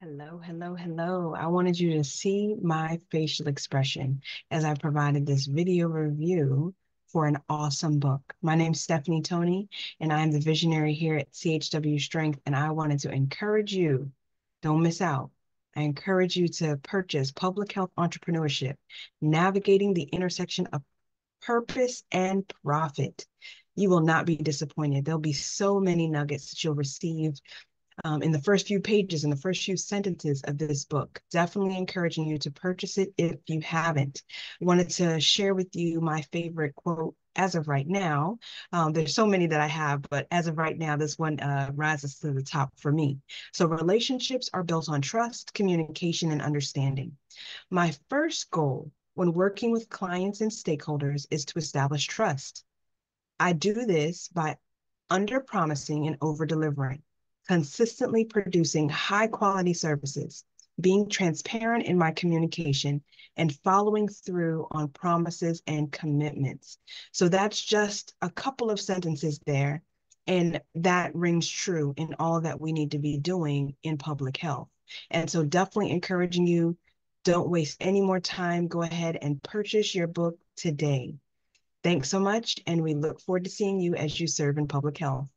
Hello, hello, hello. I wanted you to see my facial expression as I provided this video review for an awesome book. My name's Stephanie Toney, and I'm the visionary here at CHW Strength, and I wanted to encourage you, don't miss out. I encourage you to purchase Public Health Entrepreneurship, Navigating the Intersection of Purpose and Profit. You will not be disappointed. There'll be so many nuggets that you'll receive um, in the first few pages, in the first few sentences of this book. Definitely encouraging you to purchase it if you haven't. I wanted to share with you my favorite quote as of right now. Um, there's so many that I have, but as of right now, this one uh, rises to the top for me. So relationships are built on trust, communication, and understanding. My first goal when working with clients and stakeholders is to establish trust. I do this by under promising and over delivering consistently producing high quality services, being transparent in my communication, and following through on promises and commitments. So that's just a couple of sentences there. And that rings true in all that we need to be doing in public health. And so definitely encouraging you, don't waste any more time. Go ahead and purchase your book today. Thanks so much, and we look forward to seeing you as you serve in public health.